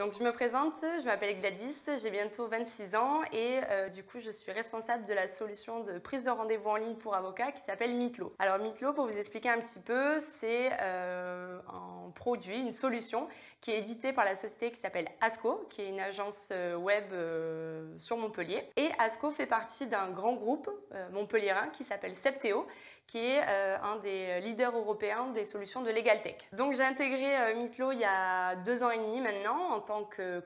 Donc je me présente, je m'appelle Gladys, j'ai bientôt 26 ans et euh, du coup je suis responsable de la solution de prise de rendez-vous en ligne pour avocats qui s'appelle Mitlo. Alors Mitlo, pour vous expliquer un petit peu, c'est euh, un produit, une solution qui est éditée par la société qui s'appelle Asco, qui est une agence euh, web sur Montpellier. Et Asco fait partie d'un grand groupe montpelliérain qui s'appelle Septeo, qui est un des leaders européens des solutions de Legal Tech. Donc j'ai intégré Mitlo il y a deux ans et demi maintenant en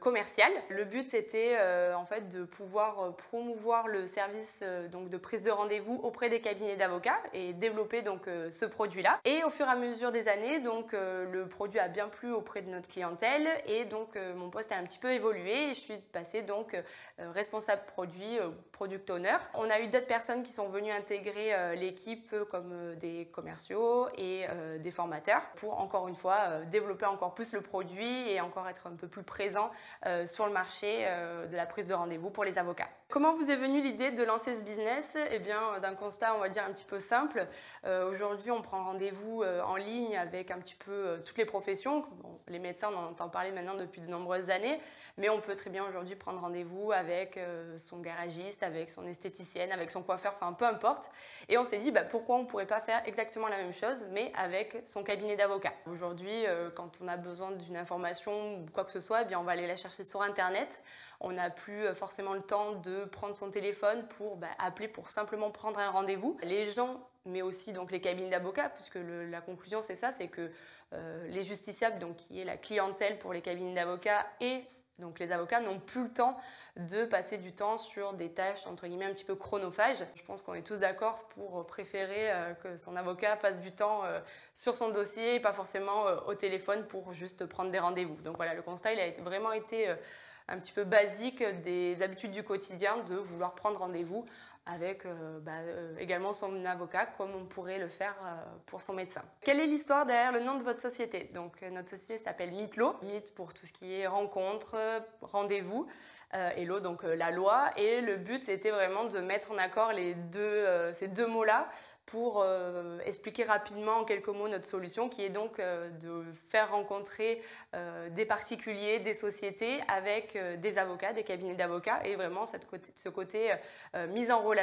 commercial. Le but c'était euh, en fait de pouvoir euh, promouvoir le service euh, donc de prise de rendez-vous auprès des cabinets d'avocats et développer donc ce produit-là. Et au fur et à mesure des années, donc le produit a bien plu auprès de notre clientèle et donc mon poste a un petit peu évolué et je suis passée donc responsable produit, product owner. On a eu d'autres personnes qui sont venues intégrer l'équipe comme des commerciaux et des formateurs pour encore une fois développer encore plus le produit et encore être un peu plus présent euh, sur le marché euh, de la prise de rendez-vous pour les avocats. Comment vous est venue l'idée de lancer ce business? Eh bien, d'un constat, on va dire, un petit peu simple. Euh, aujourd'hui, on prend rendez-vous en ligne avec un petit peu toutes les professions. les médecins, on en entend parler maintenant depuis de nombreuses années, mais on peut très bien aujourd'hui prendre rendez-vous avec son garagiste, avec son esthéticienne, avec son coiffeur, enfin, peu importe. Et on s'est dit, bah, pourquoi on ne pourrait pas faire exactement la même chose, mais avec son cabinet d'avocat Aujourd'hui, quand on a besoin d'une information ou quoi que ce soit, eh bien, on va aller la chercher sur Internet. On n'a plus euh, forcément le temps de prendre son téléphone pour bah, appeler pour simplement prendre un rendez-vous. Les gens, mais aussi donc les cabines d'avocats, puisque la conclusion c'est ça, c'est que euh, les justiciables, donc qui est la clientèle pour les cabines d'avocats et donc les avocats n'ont plus le temps de passer du temps sur des tâches entre guillemets un petit peu chronophages. Je pense qu'on est tous d'accord pour préférer euh, que son avocat passe du temps sur son dossier et pas forcément au téléphone pour juste prendre des rendez-vous. Donc voilà, le constat il a vraiment été un petit peu basique des habitudes du quotidien de vouloir prendre rendez-vous avec euh, bah, euh, également son avocat comme on pourrait le faire euh, pour son médecin. Quelle est l'histoire derrière le nom de votre société? Donc notre société s'appelle Mitlo, Mit pour tout ce qui est rencontre, rendez-vous, et l'eau donc la loi. Et le but c'était vraiment de mettre en accord les deux, ces deux mots-là pour expliquer rapidement en quelques mots notre solution qui est donc de faire rencontrer des particuliers, des sociétés avec des avocats, des cabinets d'avocats et vraiment cette côté, ce côté mise en relation.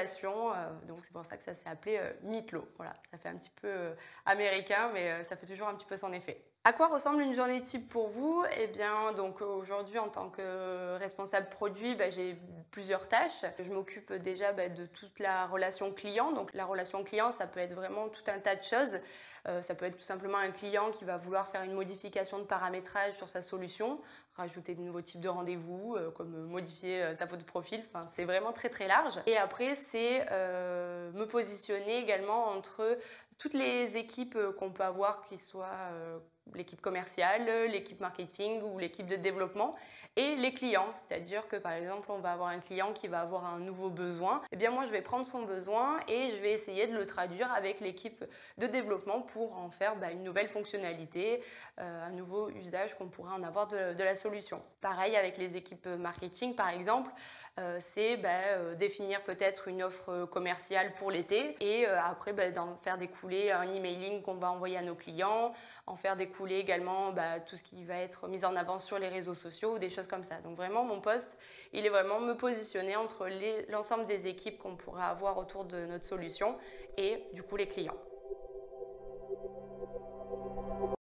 Donc c'est pour ça que ça s'est appelé Mitlo. Voilà, ça fait un petit peu américain mais ça fait toujours un petit peu son effet. À quoi ressemble une journée type pour vous? Eh bien, donc aujourd'hui, en tant que responsable produit, bah, j'ai plusieurs tâches. Je m'occupe déjà bah, de toute la relation client. Donc, la relation client, ça peut être vraiment tout un tas de choses. Euh, ça peut être tout simplement un client qui va vouloir faire une modification de paramétrage sur sa solution, rajouter de nouveaux types de rendez-vous, euh, comme modifier euh, sa photo de profil. Enfin, c'est vraiment très très large. Et après, c'est me positionner également entre toutes les équipes qu'on peut avoir qui soient l'équipe commerciale, l'équipe marketing ou l'équipe de développement et les clients. C'est-à-dire que par exemple, on va avoir un client qui va avoir un nouveau besoin. Eh bien moi, je vais prendre son besoin et je vais essayer de le traduire avec l'équipe de développement pour en faire bah, une nouvelle fonctionnalité, euh, un nouveau usage qu'on pourrait en avoir de, la solution. Pareil avec les équipes marketing, par exemple, euh, c'est bah, euh, définir peut-être une offre commerciale pour l'été et après bah, d'en faire découler un emailing qu'on va envoyer à nos clients, en faire découler également bah, tout ce qui va être mis en avant sur les réseaux sociaux ou des choses comme ça. Donc vraiment, mon poste, il est vraiment me positionner entre l'ensemble des équipes qu'on pourra avoir autour de notre solution et du coup les clients.